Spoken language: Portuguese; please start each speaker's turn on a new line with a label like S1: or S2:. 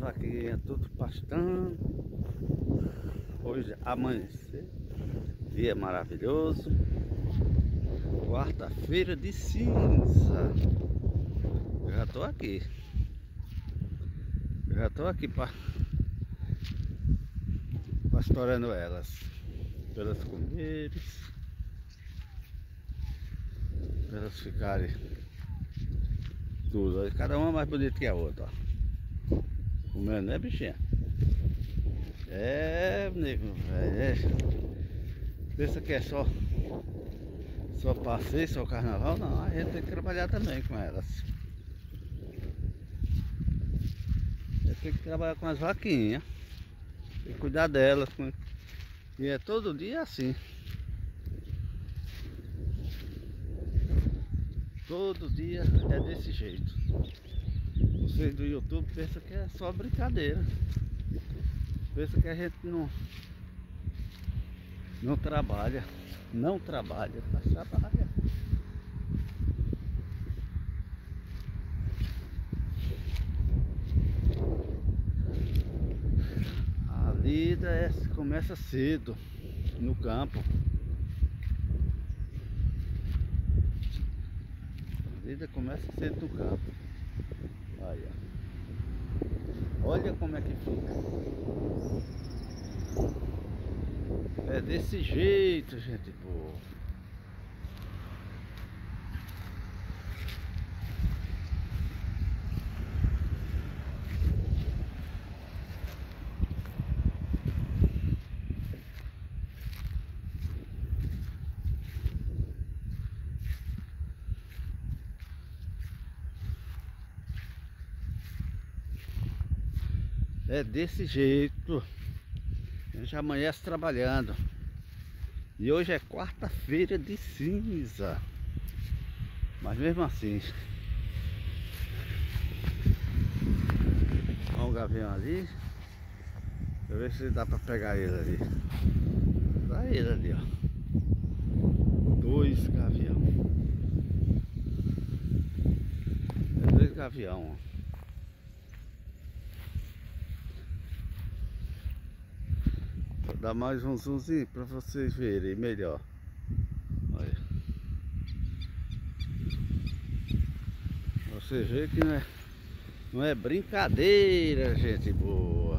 S1: vaquinhas tudo pastando. Hoje amanhecer. Dia maravilhoso. Quarta-feira de cinza. já tô aqui. já tô aqui para pastorando elas. Para elas comerem. Para elas ficarem tudo. Cada uma mais bonita que a outra, ó. Comendo, né, bichinha? É, nego, velho. É. Pensa que é só só passeio, só carnaval? Não, a gente tem que trabalhar também com elas. Tem que trabalhar com as vaquinhas. Que cuidar delas. E é todo dia assim. Todo dia é desse jeito. Vocês do YouTube pensam que é só brincadeira. Pensa que a gente não não trabalha. Não trabalha, mas trabalha. A lida é, começa cedo no campo. vida começa cedo no campo. Olha. Olha como é que fica. É desse jeito, gente boa. É desse jeito. A gente amanhece trabalhando. E hoje é quarta-feira de cinza. Mas mesmo assim. Olha um gavião ali. Deixa eu ver se dá pra pegar ele ali. Tá ele ali, ó. Dois gavião. É dois gavião, ó. Dar mais um zoomzinho para vocês verem melhor. Olha. Você vê que não é, não é brincadeira, gente boa.